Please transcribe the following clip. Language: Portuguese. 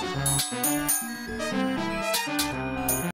Música